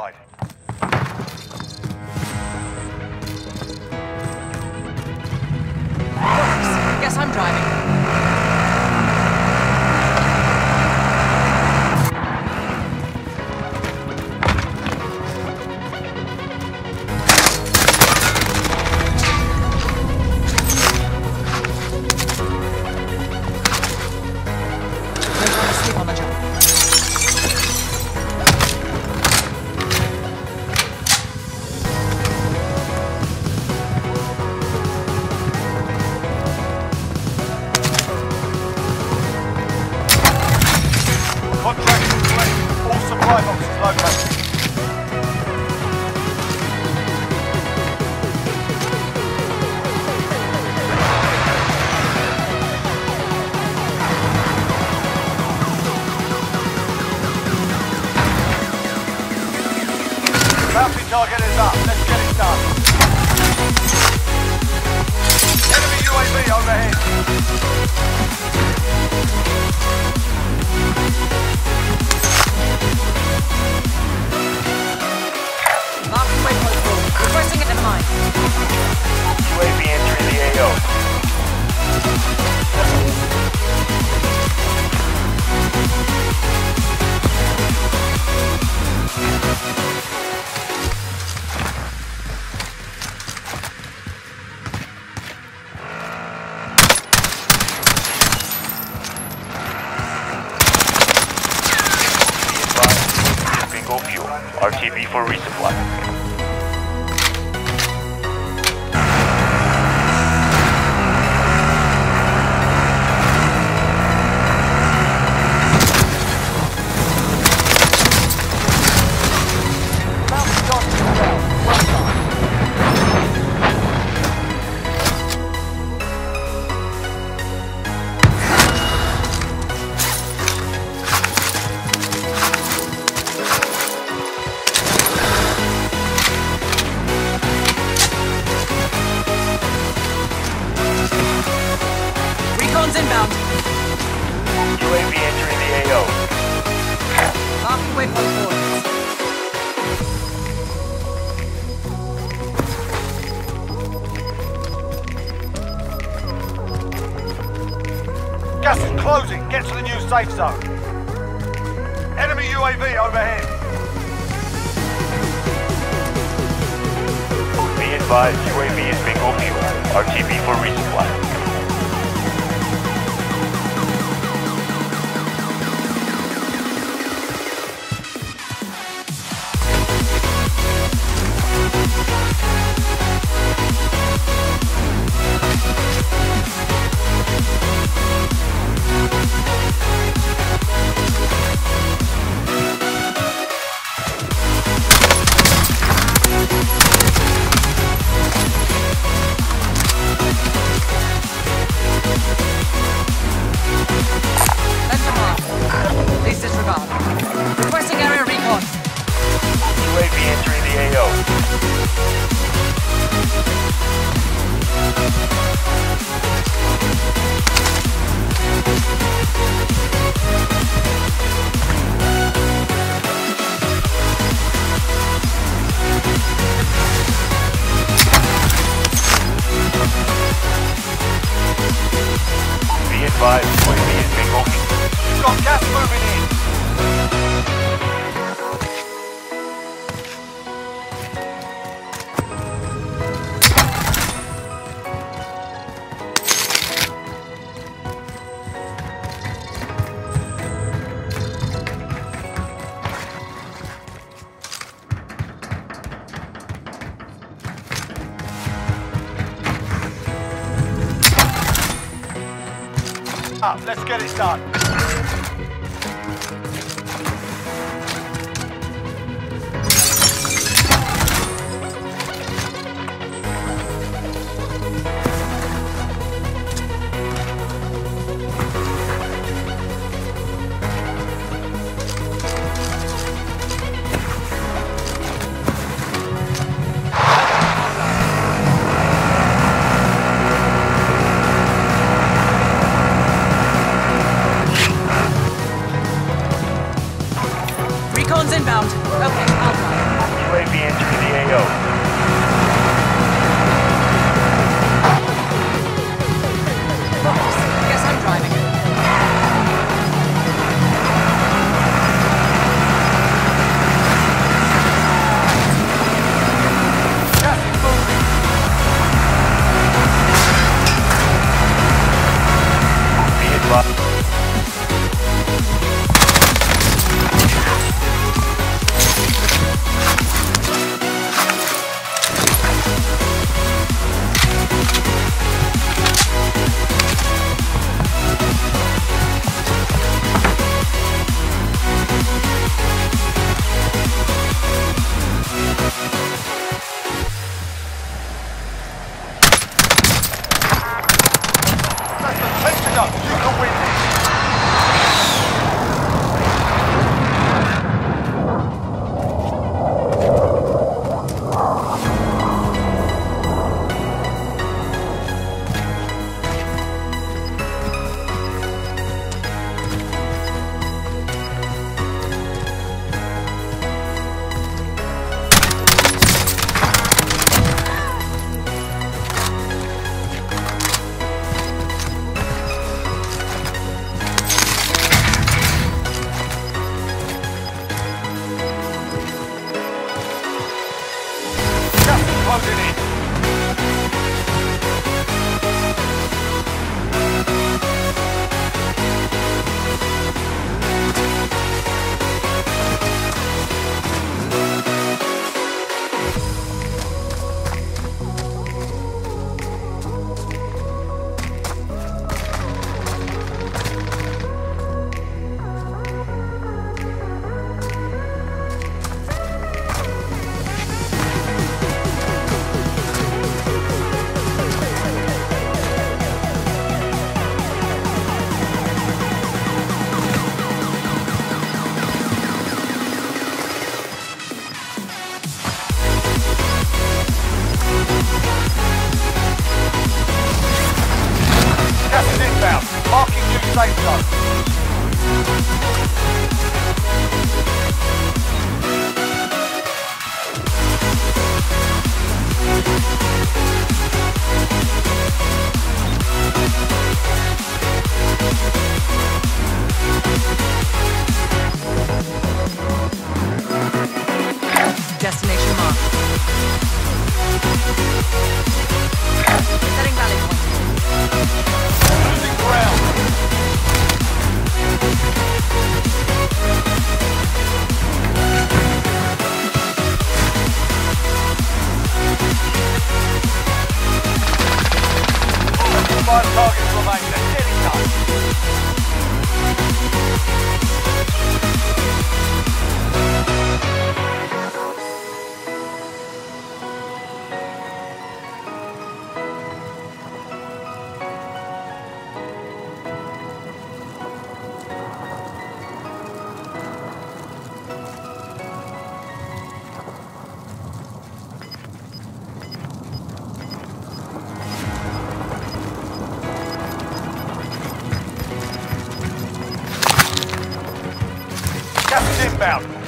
identified. Complete. RTB for resupply. Marking waypoint forward. Gas is closing. Get to the new safe zone. Enemy UAV overhead. Be advised, UAV is bingo fuel. RTB for resupply. Advised, is bingo fuel. You've got gas moving in. Up. Let's get it done.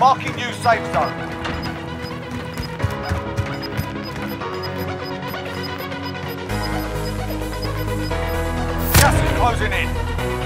Marking new safe zone. Is closing in.